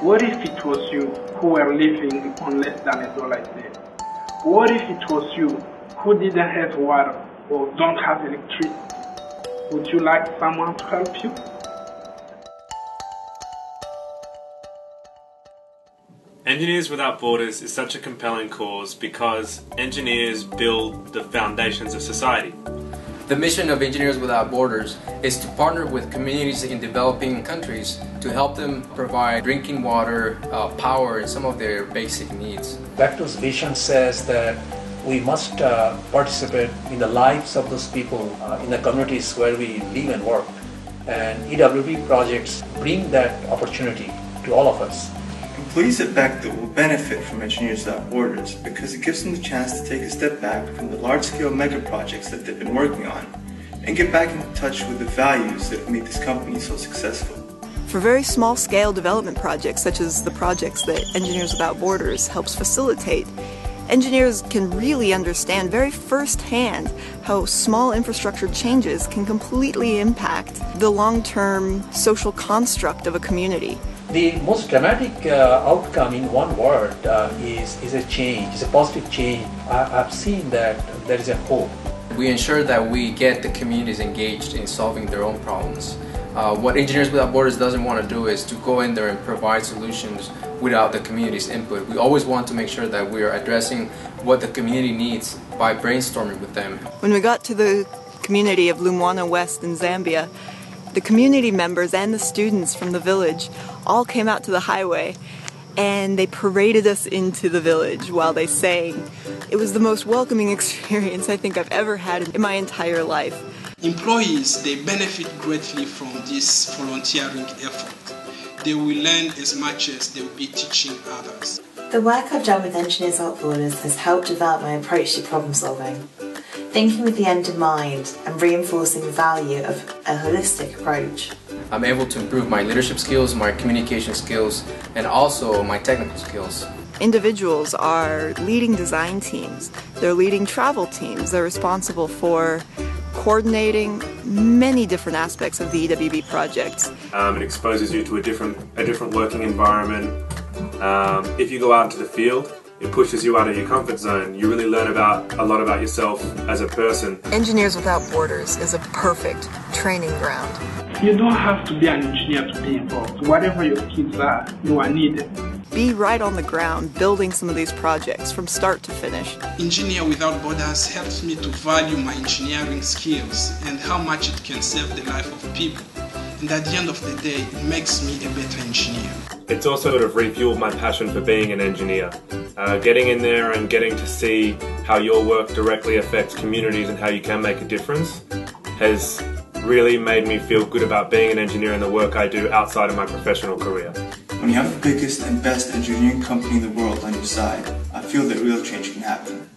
What if it was you who were living on less than a dollar a day? What if it was you who didn't have water or don't have electricity? Would you like someone to help you? Engineers Without Borders is such a compelling cause because engineers build the foundations of society. The mission of Engineers Without Borders is to partner with communities in developing countries to help them provide drinking water, uh, power, and some of their basic needs. Bechtel's vision says that we must uh, participate in the lives of those people uh, in the communities where we live and work. And EWB projects bring that opportunity to all of us. Employees at Bechtel will benefit from Engineers Without Borders because it gives them the chance to take a step back from the large-scale mega projects that they've been working on and get back in touch with the values that made this company so successful. For very small scale development projects, such as the projects that Engineers Without Borders helps facilitate, engineers can really understand very firsthand how small infrastructure changes can completely impact the long term social construct of a community. The most dramatic uh, outcome in one word uh, is, is a change, is a positive change. I, have seen that there is a hope. We ensure that we get the communities engaged in solving their own problems. Uh, what Engineers Without Borders doesn't want to do is to go in there and provide solutions without the community's input. We always want to make sure that we are addressing what the community needs by brainstorming with them. When we got to the community of Lumwana West in Zambia, the community members and the students from the village all came out to the highway and they paraded us into the village while they sang. It was the most welcoming experience I think I've ever had in my entire life. Employees, they benefit greatly from this volunteering effort. They will learn as much as they will be teaching others. The work I've done with Engineers Without Borders has helped develop my approach to problem solving thinking with the end in mind and reinforcing the value of a holistic approach. I'm able to improve my leadership skills, my communication skills, and also my technical skills. Individuals are leading design teams, they're leading travel teams, they're responsible for coordinating many different aspects of the EWB project. Um, it exposes you to a different, a different working environment. Um, if you go out into the field, it pushes you out of your comfort zone. You really learn about a lot about yourself as a person. Engineers Without Borders is a perfect training ground. You don't have to be an engineer to be involved. Whatever your skills are, you are needed. Be right on the ground building some of these projects from start to finish. Engineer Without Borders helps me to value my engineering skills and how much it can save the life of people and at the end of the day, it makes me a better engineer. It's also sort of refueled my passion for being an engineer. Uh, getting in there and getting to see how your work directly affects communities and how you can make a difference has really made me feel good about being an engineer and the work I do outside of my professional career. When you have the biggest and best engineering company in the world on your side, I feel that real change can happen.